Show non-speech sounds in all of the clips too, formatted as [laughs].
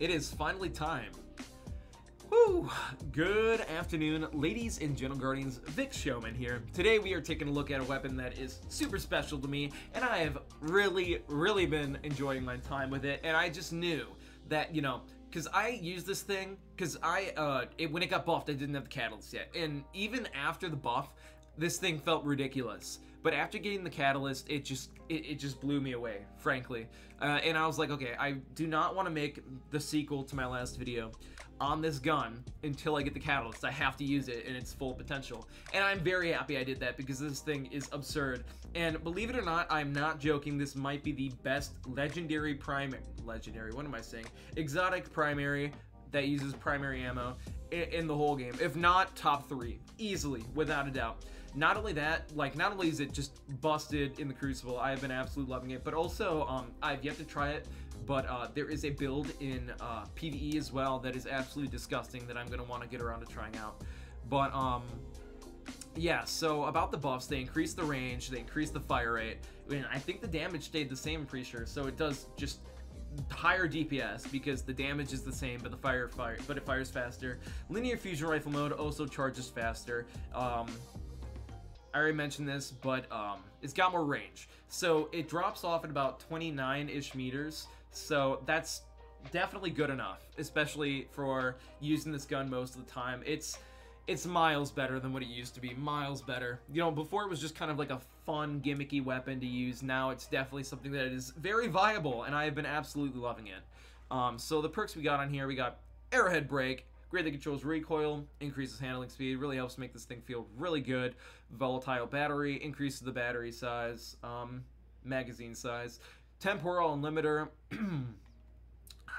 it is finally time. Woo! Good afternoon, ladies and gentle guardians. Vic Shoman here. Today we are taking a look at a weapon that is super special to me, and I have really, really been enjoying my time with it. And I just knew that you know, because I used this thing, because I uh, it, when it got buffed, I didn't have the catalyst yet, and even after the buff, this thing felt ridiculous. But after getting the catalyst, it just it, it just blew me away, frankly. Uh, and I was like, okay, I do not want to make the sequel to my last video on this gun until I get the catalyst. I have to use it in its full potential. And I'm very happy I did that because this thing is absurd. And believe it or not, I'm not joking, this might be the best legendary primary, legendary, what am I saying? Exotic primary that uses primary ammo in, in the whole game. If not, top three, easily, without a doubt. Not only that, like, not only is it just busted in the Crucible, I have been absolutely loving it, but also, um, I've yet to try it, but uh, there is a build in uh, PvE as well that is absolutely disgusting that I'm going to want to get around to trying out. But, um, yeah, so about the buffs, they increase the range, they increase the fire rate, and I think the damage stayed the same, I'm pretty sure, so it does just higher DPS because the damage is the same, but the fire fire, but it fires faster. Linear fusion rifle mode also charges faster. Um, I already mentioned this, but um, it's got more range. So it drops off at about 29-ish meters. So that's definitely good enough, especially for using this gun most of the time. It's it's miles better than what it used to be. Miles better. You know, before it was just kind of like a fun, gimmicky weapon to use. Now it's definitely something that is very viable, and I have been absolutely loving it. Um, so the perks we got on here, we got Arrowhead Brake, Greatly controls recoil, increases handling speed, really helps make this thing feel really good. Volatile battery, increases the battery size, um, magazine size. Temporal Unlimiter. [clears throat]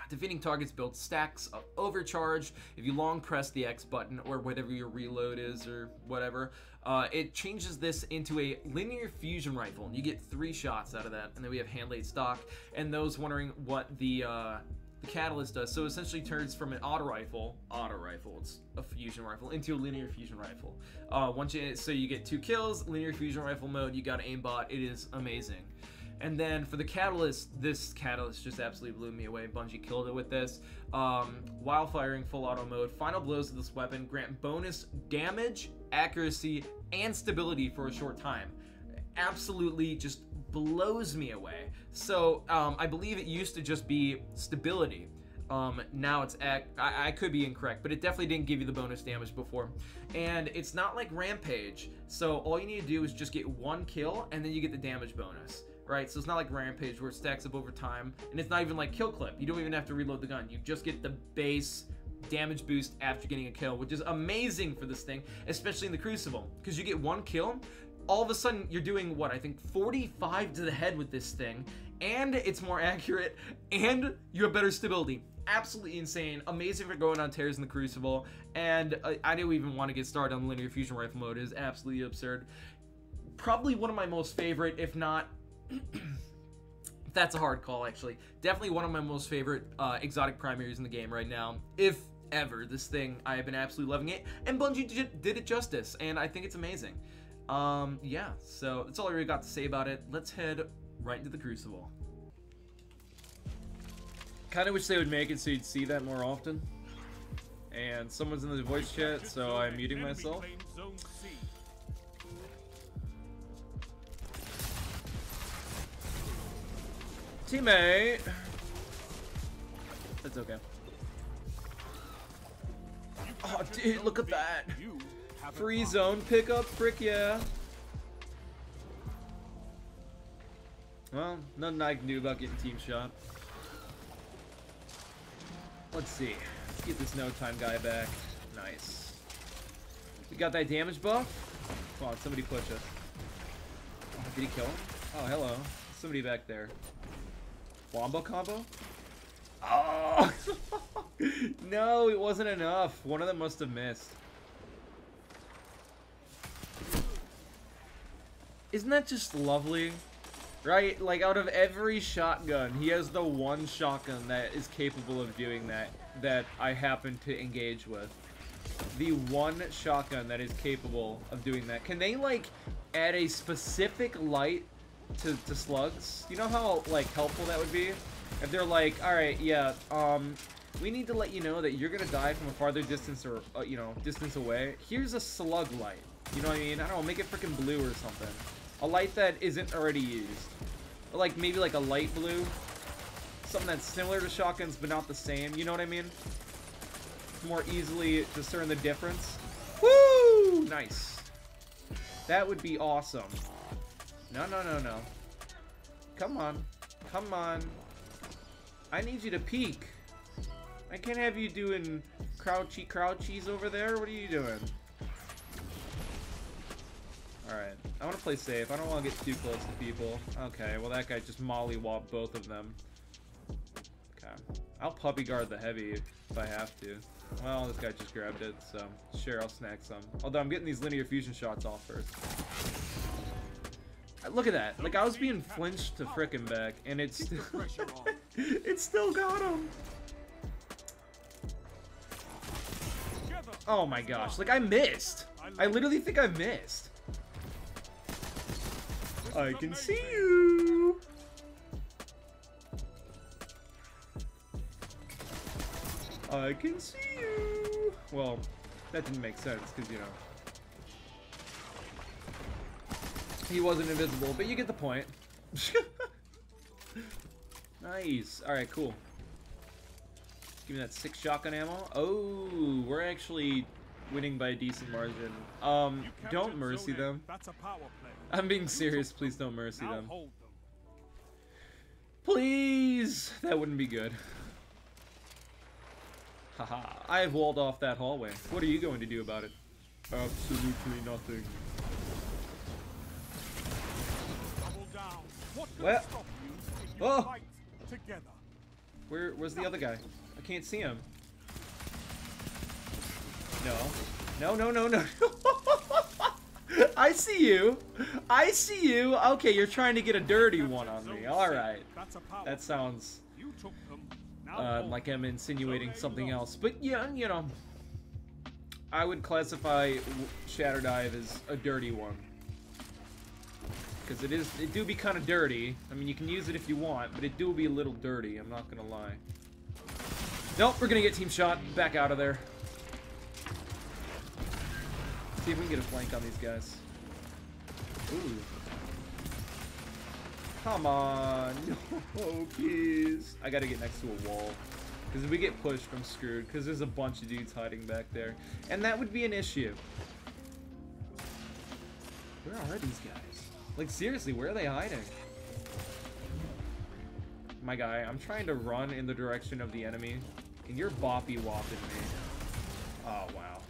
Defeating targets builds stacks of overcharge. If you long press the X button or whatever your reload is or whatever, uh, it changes this into a linear fusion rifle. And you get three shots out of that. And then we have hand laid stock. And those wondering what the uh, the catalyst does. So essentially turns from an auto rifle, auto rifle, it's a fusion rifle, into a linear fusion rifle. Uh, once you, so you get two kills, linear fusion rifle mode, you got aimbot, it is amazing. And then for the catalyst, this catalyst just absolutely blew me away. Bungie killed it with this. Um, while firing full auto mode, final blows of this weapon grant bonus damage, accuracy, and stability for a short time. Absolutely just blows me away. So um, I believe it used to just be stability. Um, now it's at, I, I, could be incorrect, but it definitely didn't give you the bonus damage before. And it's not like Rampage, so all you need to do is just get one kill, and then you get the damage bonus, right? So it's not like Rampage where it stacks up over time, and it's not even like Kill Clip. You don't even have to reload the gun. You just get the base damage boost after getting a kill, which is amazing for this thing, especially in the Crucible, because you get one kill, all of a sudden you're doing what I think 45 to the head with this thing and it's more [laughs] accurate and you have better stability. Absolutely insane. Amazing for going on tears in the crucible and I, I don't even want to get started on linear fusion rifle mode. It is absolutely absurd. Probably one of my most favorite if not [clears throat] that's a hard call actually. Definitely one of my most favorite uh, exotic primaries in the game right now if ever. This thing I have been absolutely loving it and Bungie did it justice and I think it's amazing um, yeah, so that's all I really got to say about it. Let's head right into the Crucible. Kind of wish they would make it so you'd see that more often. And someone's in the voice chat, so I'm muting myself. Teammate! That's okay. Oh, dude, look at that! Free zone pickup, frick yeah. Well, nothing I can do about getting team shot. Let's see. Let's get this no time guy back. Nice. We got that damage buff. Come on, somebody push us. Oh, did he kill him? Oh, hello. Somebody back there. Wombo combo? Oh! [laughs] no, it wasn't enough. One of them must have missed. Isn't that just lovely? Right? Like, out of every shotgun, he has the one shotgun that is capable of doing that, that I happen to engage with. The one shotgun that is capable of doing that. Can they, like, add a specific light to, to slugs? You know how, like, helpful that would be? If they're like, alright, yeah, um, we need to let you know that you're gonna die from a farther distance or, uh, you know, distance away. Here's a slug light. You know what I mean? I don't know, make it freaking blue or something. A light that isn't already used. Or like, maybe like a light blue. Something that's similar to shotguns, but not the same. You know what I mean? More easily discern the difference. Woo! Nice. That would be awesome. No, no, no, no. Come on. Come on. I need you to peek. I can't have you doing crouchy crouchies over there. What are you doing? Alright. I want to play safe. I don't want to get too close to people. Okay, well that guy just mollywopped both of them. Okay. I'll puppy guard the heavy if I have to. Well, this guy just grabbed it, so sure, I'll snag some. Although I'm getting these linear fusion shots off first. Uh, Look at that. Like, I was being flinched to frickin' back, and it's still... [laughs] it still got him. Oh my gosh. Like, I missed. I literally think I missed. I can see you. I can see you. Well, that didn't make sense because, you know. He wasn't invisible, but you get the point. [laughs] nice. Alright, cool. Give me that six shotgun ammo. Oh, we're actually winning by a decent margin. Um, don't mercy them. I'm being serious. Please don't mercy them. Please! That wouldn't be good. Haha. I have walled off that hallway. What are you going to do about it? Absolutely nothing. Well. Oh! Where, where's the other guy? I can't see him. No. No, no, no, no. [laughs] I see you. I see you. Okay, you're trying to get a dirty one on me. Alright. That sounds uh, like I'm insinuating something else. But yeah, you know. I would classify Shatter Dive as a dirty one. Because it is, it do be kind of dirty. I mean, you can use it if you want, but it do be a little dirty, I'm not gonna lie. Nope, we're gonna get team shot. Back out of there. See if we can get a flank on these guys. Ooh. Come on. [laughs] No, please. I gotta get next to a wall. Because if we get pushed, I'm screwed. Because there's a bunch of dudes hiding back there. And that would be an issue. Where are these guys? Like, seriously, where are they hiding? My guy, I'm trying to run in the direction of the enemy. And you're boppy whopping me. Oh, wow.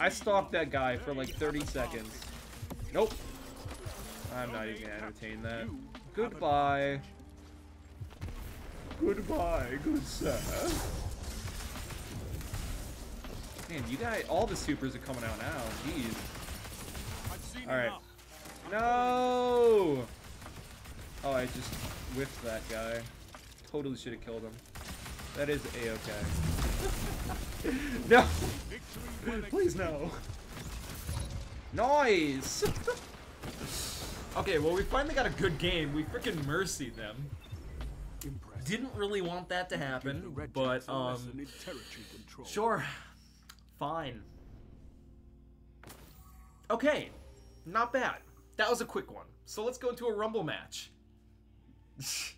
I stalked that guy for like 30 seconds. Nope. I'm not even gonna entertain that. Goodbye. Goodbye, good sir. Man, you guys, all the supers are coming out now. Jeez. Alright. No! Oh, I just whiffed that guy. Totally should have killed him. That is a-okay. [laughs] no! Please no. Nice! [laughs] okay, well we finally got a good game. We freaking mercied them. Didn't really want that to happen, but um, sure, fine. Okay, not bad. That was a quick one. So let's go into a rumble match. [laughs]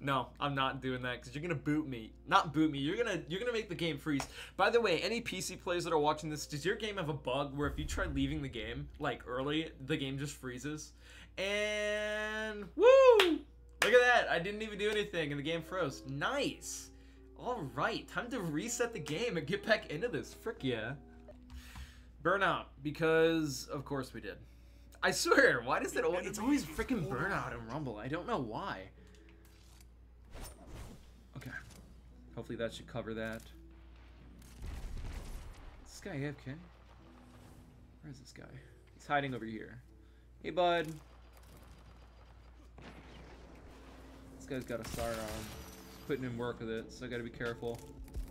no, I'm not doing that because you're gonna boot me. Not boot me. You're gonna you're gonna make the game freeze. By the way, any PC players that are watching this, does your game have a bug where if you try leaving the game like early, the game just freezes? And woo! Look at that! I didn't even do anything and the game froze. Nice. All right, time to reset the game and get back into this. Frick yeah. Burnout because of course we did. I swear, why does it always, it's always freaking burnout and rumble. I don't know why. Hopefully that should cover that. Is this guy AFK? Where is this guy? He's hiding over here. Hey, bud. This guy's got a sidearm. He's putting in work with it, so I gotta be careful.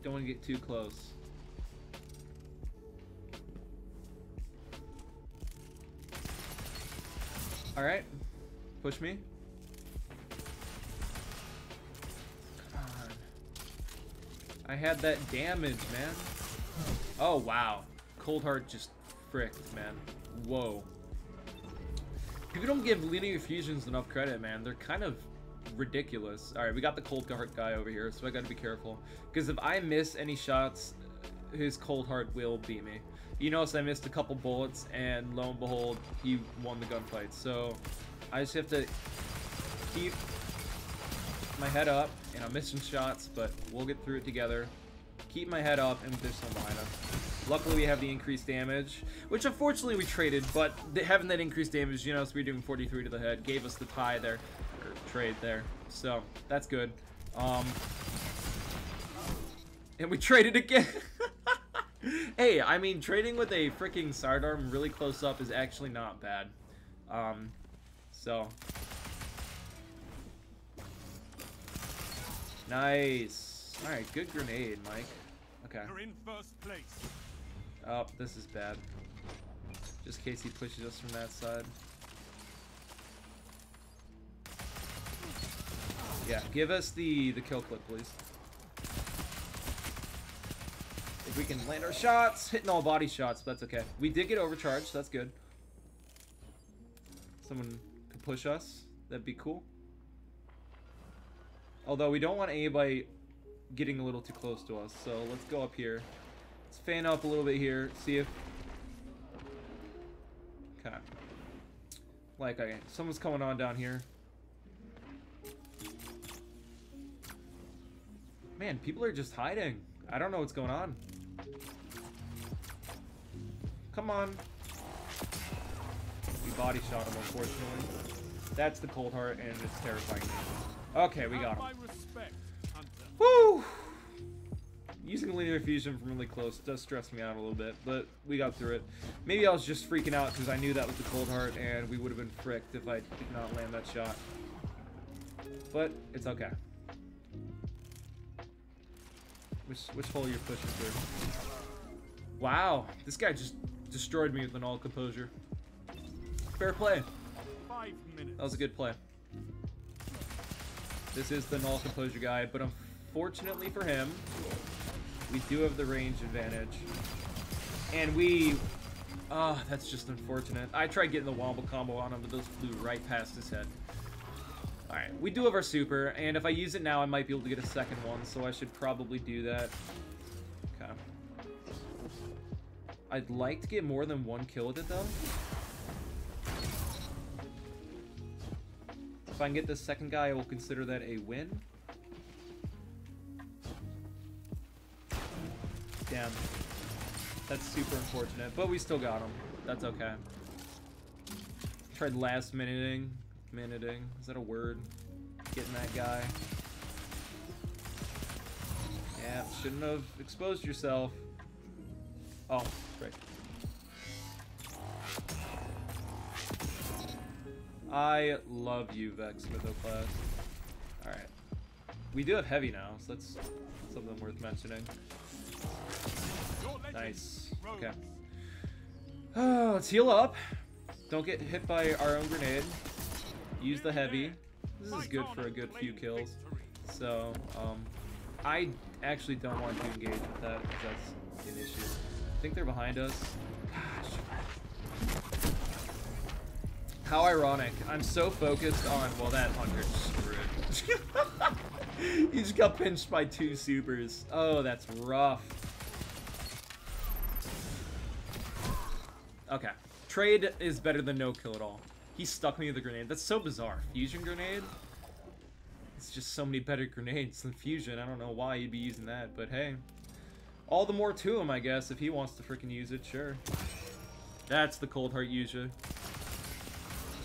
Don't want to get too close. Alright. Push me. I had that damage, man. Oh, wow. Cold Heart just fricked, man. Whoa. People don't give linear fusions enough credit, man. They're kind of ridiculous. Alright, we got the Cold Heart guy over here, so I gotta be careful. Because if I miss any shots, his Cold Heart will beat me. You notice I missed a couple bullets, and lo and behold, he won the gunfight. So, I just have to keep my head up, I'm missing shots, but we'll get through it together. Keep my head up, and there's someone behind us. Luckily, we have the increased damage, which unfortunately we traded, but having that increased damage, you know, so we're doing 43 to the head, gave us the tie there, or trade there. So, that's good. Um, and we traded again. [laughs] hey, I mean, trading with a freaking sidearm really close up is actually not bad. Um, so. Nice. Alright, good grenade, Mike. Okay. You're in first place. Oh, this is bad. Just in case he pushes us from that side. Yeah, give us the, the kill clip, please. If we can land our shots, hitting all body shots, but that's okay. We did get overcharged, that's good. Someone could push us, that'd be cool. Although we don't want anybody getting a little too close to us, so let's go up here. Let's fan up a little bit here, see if... Okay. Like, okay, someone's coming on down here. Man, people are just hiding. I don't know what's going on. Come on. We body shot him, unfortunately. That's the cold heart, and it's terrifying. Okay, we got him. Woo! Using linear fusion from really close does stress me out a little bit, but we got through it. Maybe I was just freaking out because I knew that was the cold heart, and we would have been fricked if I did not land that shot. But it's okay. Which which hole you're pushing through? Wow, this guy just destroyed me with a null composure. Fair play. That was a good play. This is the null composure guy, but unfortunately for him, we do have the range advantage. And we... Ah, oh, that's just unfortunate. I tried getting the wombo combo on him, but those flew right past his head. Alright, we do have our super, and if I use it now, I might be able to get a second one, so I should probably do that. Okay. I'd like to get more than one kill with it, though. If I can get the second guy, I will consider that a win. Damn. That's super unfortunate, but we still got him. That's okay. Tried last minuting. Minuting. Is that a word? Getting that guy. Yeah, shouldn't have exposed yourself. Oh, great. I love you, Vex Mythoclast. Alright. We do have heavy now, so that's something worth mentioning. Nice. Okay. Oh, let's heal up. Don't get hit by our own grenade. Use the heavy. This is good for a good few kills. So, um, I actually don't want to engage with that because that's an issue. I think they're behind us. How ironic. I'm so focused on, well, that hunter screwed. [laughs] he just got pinched by two supers. Oh, that's rough. Okay. Trade is better than no kill at all. He stuck me with a grenade. That's so bizarre. Fusion grenade? It's just so many better grenades than fusion. I don't know why you'd be using that, but hey. All the more to him, I guess, if he wants to freaking use it, sure. That's the cold heart user.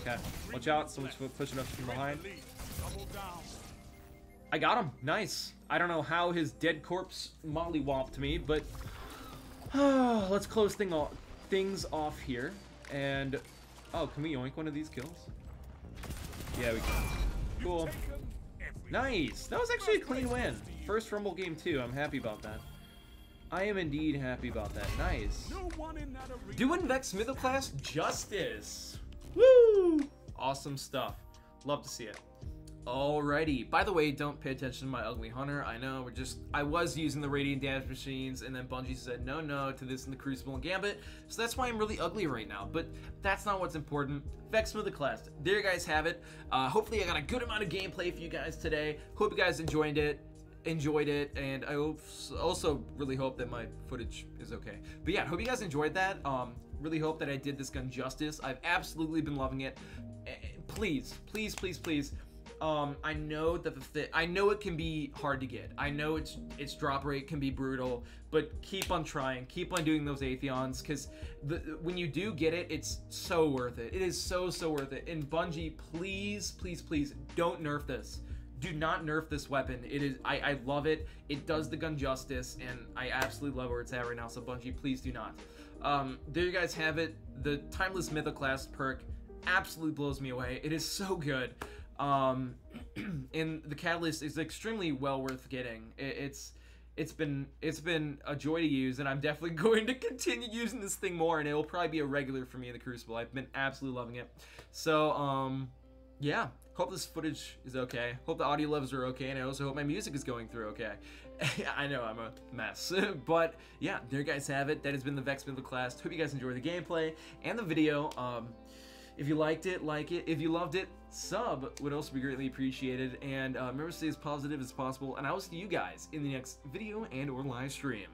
Okay, watch out, someone's pushing us from behind. I got him, nice. I don't know how his dead corpse mollywopped me, but [sighs] let's close thing off, things off here. And, oh, can we yoink one of these kills? Yeah, we can. Cool. Nice! That was actually a clean win. First Rumble game too. I'm happy about that. I am indeed happy about that. Nice. Doing Vex class justice. Woo! Awesome stuff. Love to see it. Alrighty. By the way, don't pay attention to my ugly hunter. I know we're just I was using the radiant dance machines, and then Bungie said no, no to this in the Crucible and Gambit. So that's why I'm really ugly right now. But that's not what's important. Vex Mythoclast. There you guys have it. Uh, hopefully, I got a good amount of gameplay for you guys today. Hope you guys enjoyed it enjoyed it and i also really hope that my footage is okay but yeah hope you guys enjoyed that um really hope that i did this gun justice i've absolutely been loving it eh, please please please please um, I know that the th- I know it can be hard to get. I know its its drop rate can be brutal, but keep on trying. Keep on doing those Atheons because when you do get it, it's so worth it. It is so so worth it. And Bungie, please, please, please don't nerf this. Do not nerf this weapon. It is I, I love it. It does the gun justice, and I absolutely love where it's at right now. So Bungie, please do not. Um, there you guys have it. The Timeless Mythic Mythoclast perk absolutely blows me away. It is so good. Um, [clears throat] and the catalyst is extremely well worth getting. It, it's it's been it's been a joy to use, and I'm definitely [laughs] going to continue using this thing more, and it will probably be a regular for me in the Crucible. I've been absolutely loving it. So um, yeah. Hope this footage is okay. Hope the audio levels are okay, and I also hope my music is going through okay. [laughs] I know I'm a mess, [laughs] but yeah, there you guys have it. That has been the Vex Mythoclast. Hope you guys enjoy the gameplay and the video. Um, if you liked it, like it. If you loved it, sub would also be greatly appreciated. And uh, remember to stay as positive as possible. And I will see you guys in the next video and or live stream.